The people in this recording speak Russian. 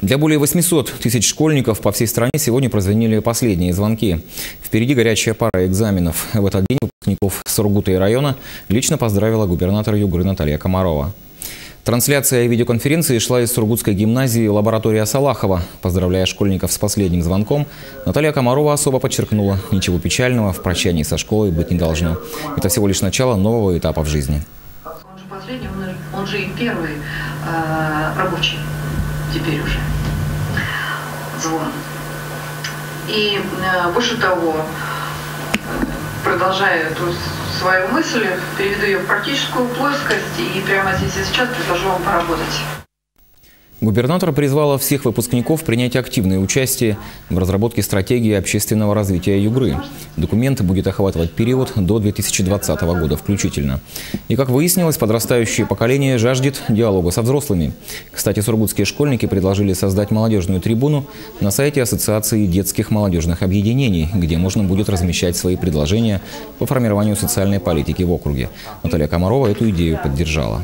Для более 800 тысяч школьников по всей стране сегодня прозвенели последние звонки. Впереди горячая пара экзаменов. В этот день выпускников Сургута и района лично поздравила губернатор Югры Наталья Комарова. Трансляция видеоконференции шла из Сургутской гимназии лаборатория Салахова. Поздравляя школьников с последним звонком, Наталья Комарова особо подчеркнула, ничего печального в прощании со школой быть не должно. Это всего лишь начало нового этапа в жизни. Он же последний, он, же и первый э, рабочий теперь уже звон. И э, больше того, продолжая эту свою мысль, переведу ее в практическую плоскость и прямо здесь и сейчас предложу вам поработать. Губернатор призвала всех выпускников принять активное участие в разработке стратегии общественного развития Югры. Документ будет охватывать период до 2020 года включительно. И, как выяснилось, подрастающее поколение жаждет диалога со взрослыми. Кстати, сургутские школьники предложили создать молодежную трибуну на сайте Ассоциации детских молодежных объединений, где можно будет размещать свои предложения по формированию социальной политики в округе. Наталья Комарова эту идею поддержала.